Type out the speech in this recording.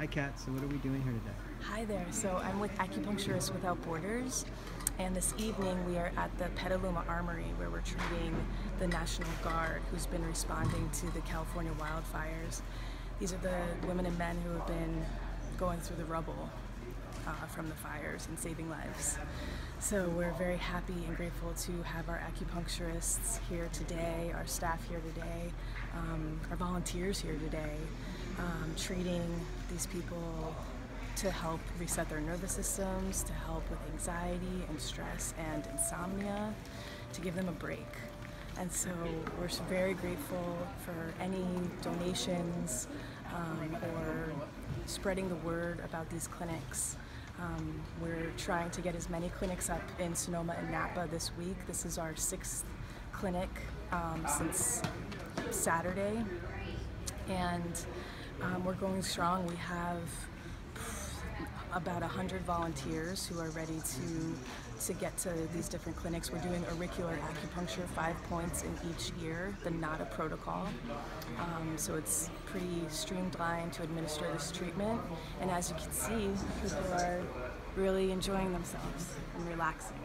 Hi, Kat. So, what are we doing here today? Hi there. So I'm with Acupuncturists Without Borders, and this evening we are at the Petaluma Armory where we're treating the National Guard who's been responding to the California wildfires. These are the women and men who have been going through the rubble uh, from the fires and saving lives. So we're very happy and grateful to have our acupuncturists here today, our staff here today, um, our volunteers here today, um, treating these people to help reset their nervous systems, to help with anxiety and stress and insomnia, to give them a break. And so we're very grateful for any donations um, or spreading the word about these clinics. Um, we're trying to get as many clinics up in Sonoma and Napa this week. This is our sixth clinic um, since Saturday, and um, we're going strong. We have about 100 volunteers who are ready to to get to these different clinics. We're doing auricular acupuncture, five points in each ear, the NADA protocol. Um, so it's pretty streamlined to administer this treatment. And as you can see, people are really enjoying themselves and relaxing.